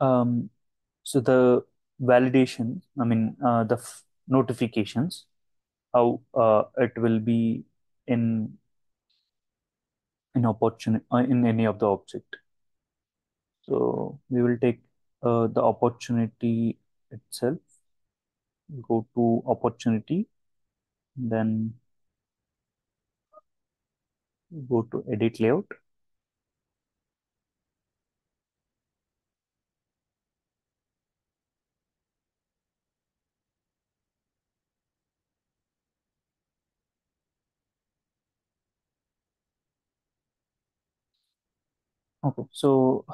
Um, so the validation, I mean, uh, the notifications, how uh, it will be in in opportunity uh, in any of the object. So we will take uh, the opportunity itself, go to opportunity, then go to edit layout. Okay, so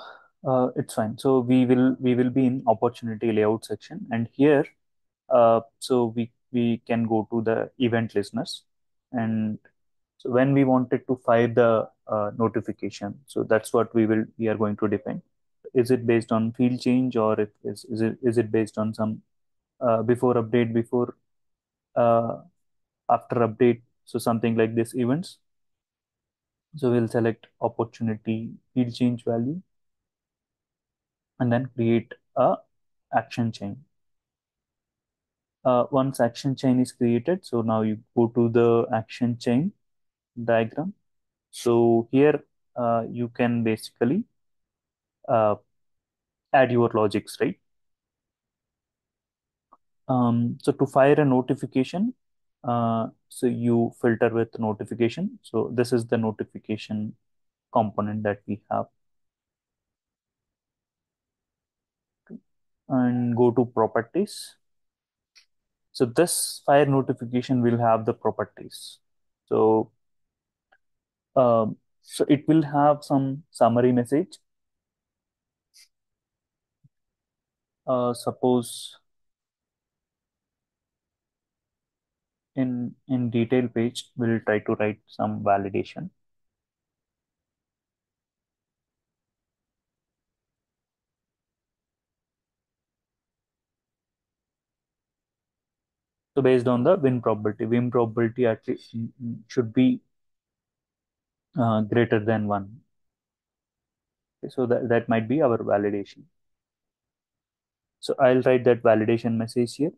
uh, it's fine. So we will we will be in opportunity layout section, and here, uh, so we we can go to the event listeners, and so when we wanted to fire the uh, notification, so that's what we will we are going to define. Is it based on field change or if is is it is it based on some uh, before update before uh, after update? So something like this events. So we'll select opportunity field change value and then create a action chain. Uh, once action chain is created, so now you go to the action chain diagram. So here uh, you can basically uh, add your logics, right? Um, so to fire a notification, uh, so you filter with notification. So this is the notification component that we have. And go to properties. So this fire notification will have the properties. So, um, so it will have some summary message. Uh, suppose in in detail page, we'll try to write some validation. So based on the win probability, win probability at least should be uh, greater than one. Okay, so that, that might be our validation. So I'll write that validation message here.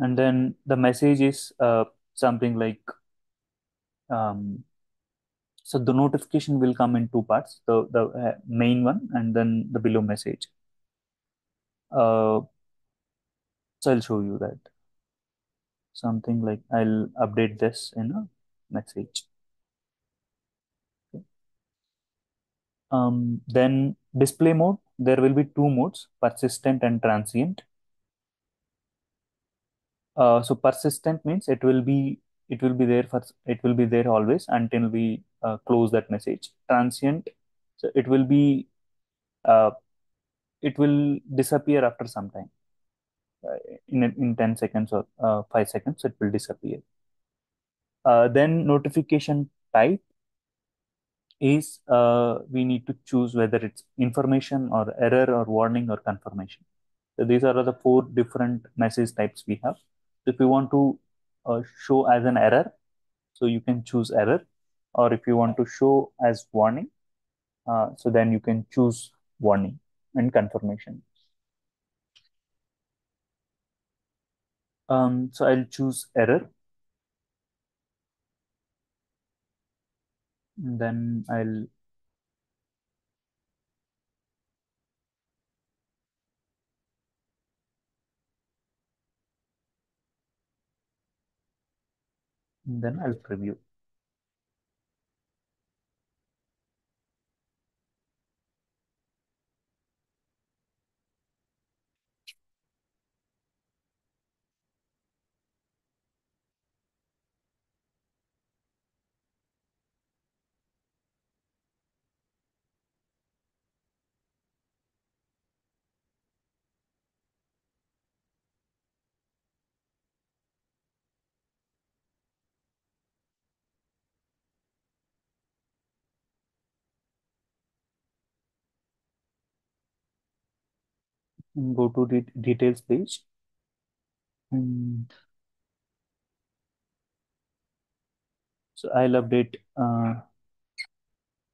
And then the message is uh, something like um, so the notification will come in two parts the the uh, main one and then the below message. Uh, so I'll show you that. Something like I'll update this in a message. Okay. um, then display mode there will be two modes persistent and transient uh, so persistent means it will be it will be there for it will be there always until we uh, close that message. Transient so it will be uh, it will disappear after some time. Uh, in in 10 seconds or uh, 5 seconds it will disappear. Uh, then notification type is we need to choose whether it's information or error or warning or confirmation. So these are the four different message types we have if you want to uh, show as an error so you can choose error. Or if you want to show as warning uh, so then you can choose warning and confirmation. Um, so I'll choose error. And then I'll then I'll preview go to the details page. And so I'll update. Uh,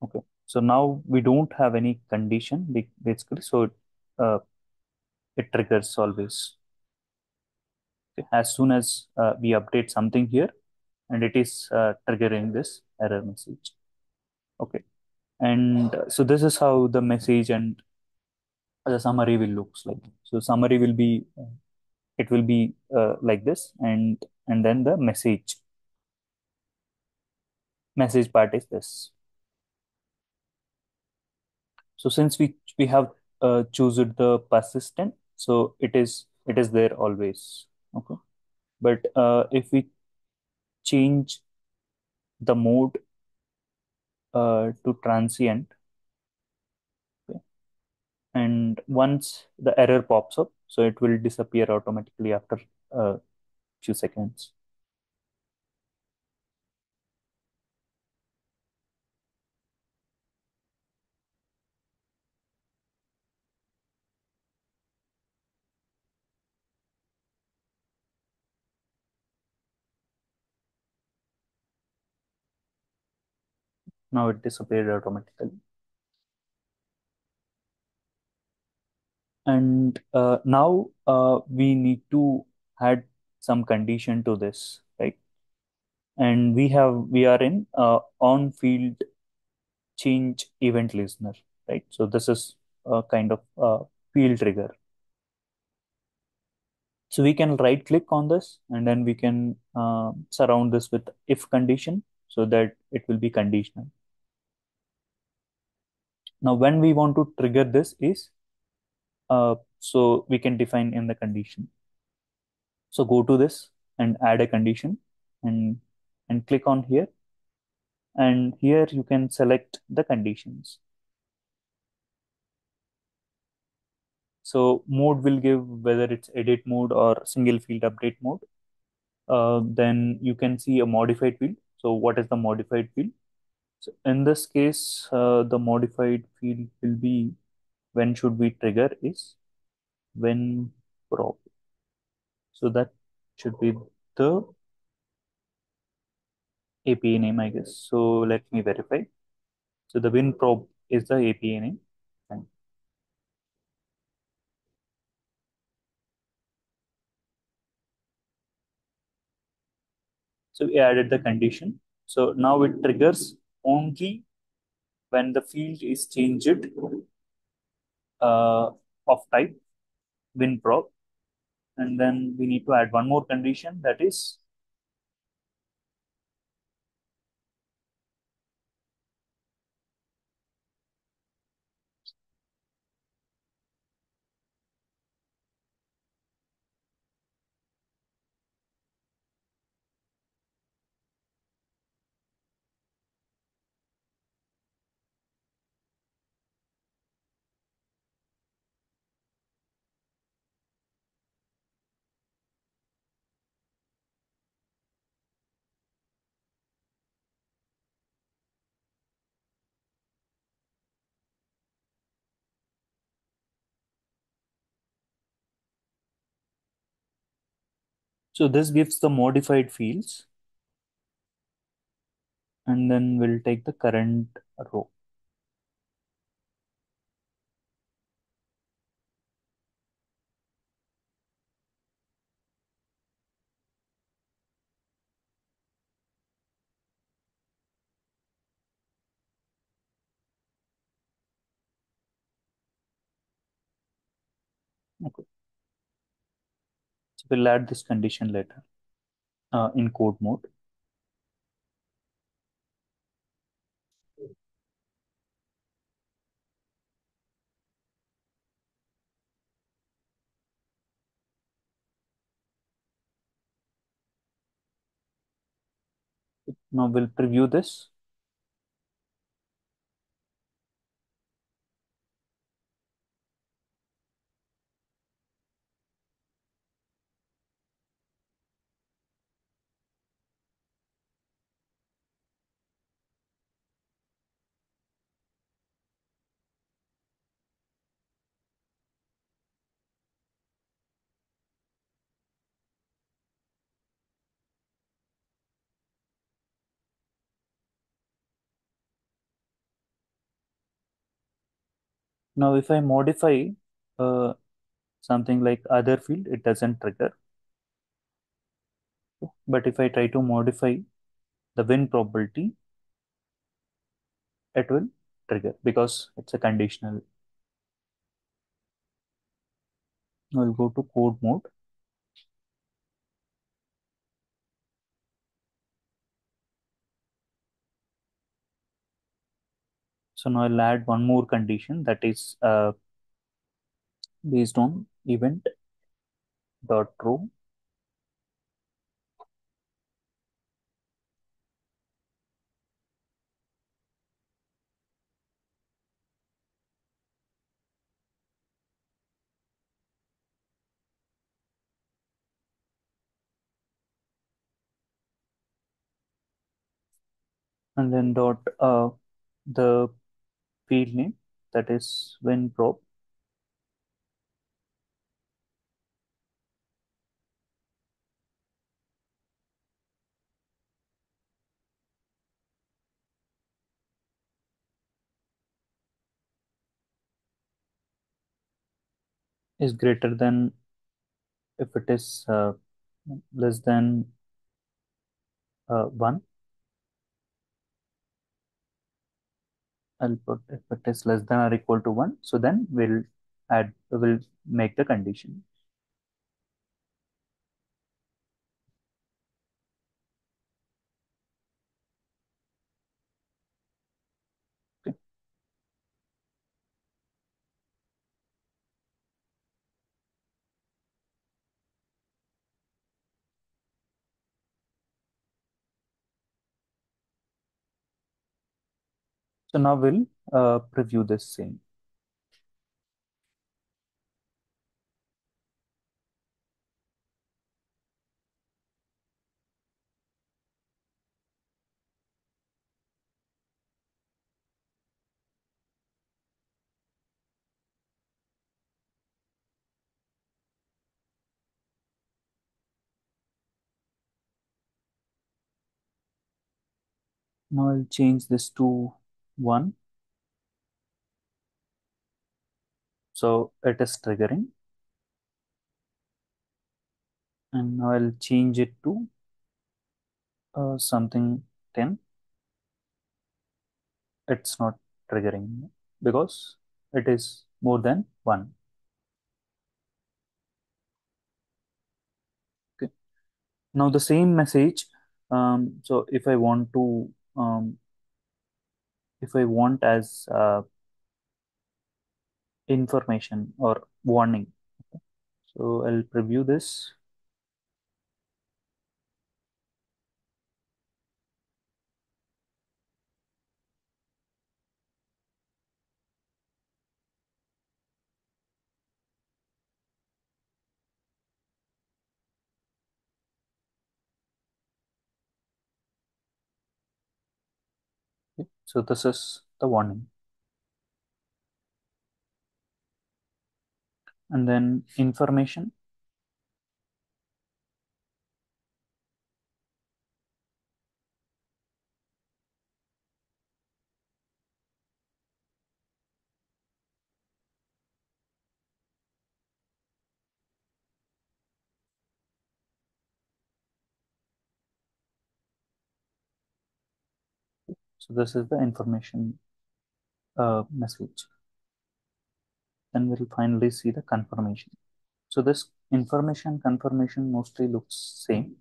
okay. So now we don't have any condition basically. So uh, it triggers always. Okay. As soon as uh, we update something here, and it is uh, triggering this error message. Okay. And uh, so this is how the message and the summary will looks like. So summary will be uh, it will be uh, like this and and then the message. Message part is this. So since we we have uh, chosen the persistent so it is it is there always. Okay. But uh, if we change the mode uh, to transient and once the error pops up so it will disappear automatically after a few seconds. Now it disappeared automatically and uh, now uh, we need to add some condition to this right? And we have we are in uh, on field change event listener right? So this is a kind of uh, field trigger. So we can right click on this and then we can uh, surround this with if condition so that it will be conditional. Now when we want to trigger this is uh, so we can define in the condition. So go to this and add a condition and and click on here. And here you can select the conditions. So mode will give whether it's edit mode or single field update mode. Uh, then you can see a modified field. So what is the modified field? So in this case uh, the modified field will be when should we trigger is when probe so that should be the API name, I guess. So let me verify. So the win probe is the API name. So we added the condition. So now it triggers only when the field is changed uh, of type win probe. And then we need to add one more condition that is So this gives the modified fields and then we'll take the current row. Okay. So we'll add this condition later uh, in code mode. Now we'll preview this. Now, if I modify uh, something like other field, it doesn't trigger. But if I try to modify the win probability, it will trigger because it's a conditional. I'll go to code mode. So now I'll add one more condition that is uh, based on event dot row. And then dot uh, the field name that is win prob is greater than if it is uh, less than uh, 1 I'll put if it is less than or equal to 1 so then we'll add we'll make the condition so now we'll uh, preview this same now I'll change this to 1 so it is triggering. And now I'll change it to uh, something 10 it's not triggering because it is more than 1 okay. Now the same message um, so if I want to um, if I want as uh, information or warning okay. so I'll preview this okay. So this is the warning. And then information so this is the information uh, message then we'll finally see the confirmation. So this information confirmation mostly looks same.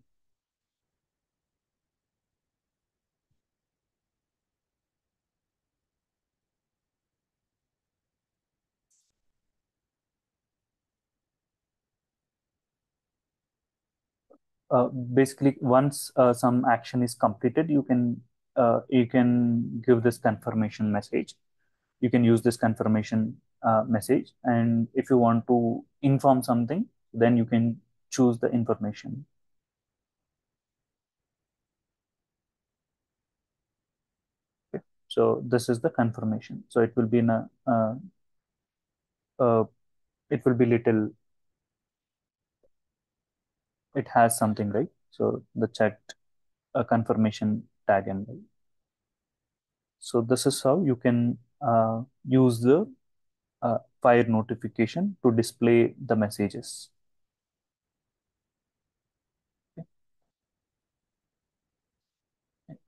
Uh, basically once uh, some action is completed you can uh, you can give this confirmation message. You can use this confirmation uh, message. And if you want to inform something then you can choose the information. Okay. so this is the confirmation. So it will be in a uh, uh, it will be little it has something right? So the chat a confirmation tag so this is how you can uh, use the uh, fire notification to display the messages.